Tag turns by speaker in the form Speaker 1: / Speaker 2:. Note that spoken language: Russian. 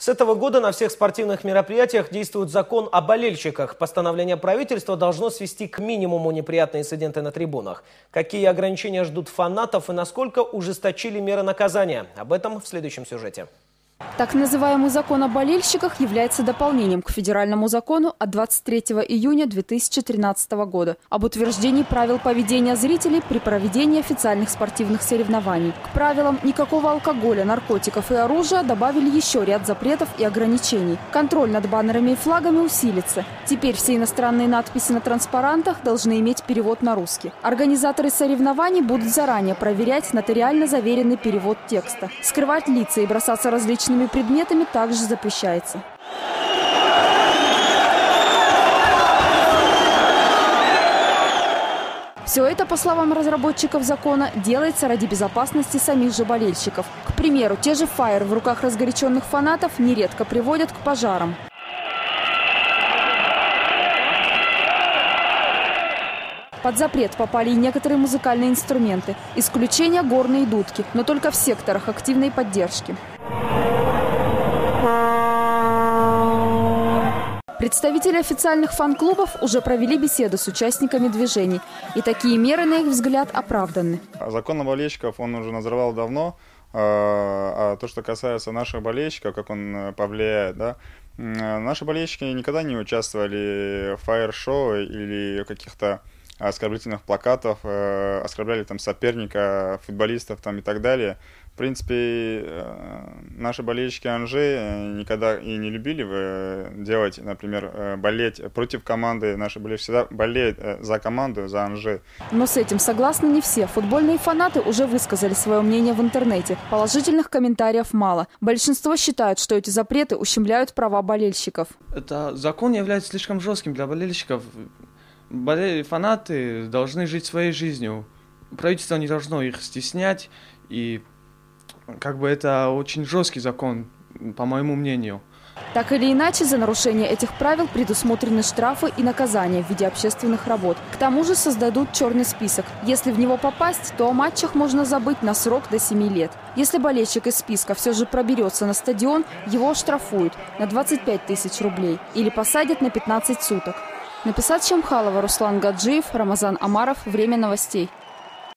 Speaker 1: С этого года на всех спортивных мероприятиях действует закон о болельщиках. Постановление правительства должно свести к минимуму неприятные инциденты на трибунах. Какие ограничения ждут фанатов и насколько ужесточили меры наказания? Об этом в следующем сюжете.
Speaker 2: Так называемый закон о болельщиках является дополнением к федеральному закону от 23 июня 2013 года об утверждении правил поведения зрителей при проведении официальных спортивных соревнований. К правилам никакого алкоголя, наркотиков и оружия добавили еще ряд запретов и ограничений. Контроль над баннерами и флагами усилится. Теперь все иностранные надписи на транспарантах должны иметь перевод на русский. Организаторы соревнований будут заранее проверять нотариально заверенный перевод текста. Скрывать лица и бросаться различными различными предметами также запрещается. Все это, по словам разработчиков закона, делается ради безопасности самих же болельщиков. К примеру, те же фаер в руках разгоряченных фанатов нередко приводят к пожарам. Под запрет попали и некоторые музыкальные инструменты. Исключение – горные дудки, но только в секторах активной поддержки. Представители официальных фан-клубов уже провели беседы с участниками движений. И такие меры, на их взгляд, оправданы.
Speaker 3: Закон о болельщиков он уже назревал давно. А, а то, что касается наших болельщиков, как он э, повлияет, да, наши болельщики никогда не участвовали в фаер-шоу или каких-то оскорбительных плакатов, э, оскорбляли там соперника, футболистов там и так далее. В принципе, э, наши болельщики Анжи э, никогда и не любили делать, например, болеть против команды. Наши болельщики всегда болеют за команду, за Анжи.
Speaker 2: Но с этим согласны не все. Футбольные фанаты уже высказали свое мнение в интернете. Положительных комментариев мало. Большинство считают, что эти запреты ущемляют права болельщиков.
Speaker 4: Это закон является слишком жестким для болельщиков фанаты должны жить своей жизнью. Правительство не должно их стеснять, и как бы это очень жесткий закон, по моему мнению.
Speaker 2: Так или иначе, за нарушение этих правил предусмотрены штрафы и наказания в виде общественных работ. К тому же создадут черный список. Если в него попасть, то о матчах можно забыть на срок до 7 лет. Если болельщик из списка все же проберется на стадион, его штрафуют на 25 тысяч рублей или посадят на 15 суток. Написать Шамхалова, Руслан Гаджиев, Рамазан Амаров. Время новостей.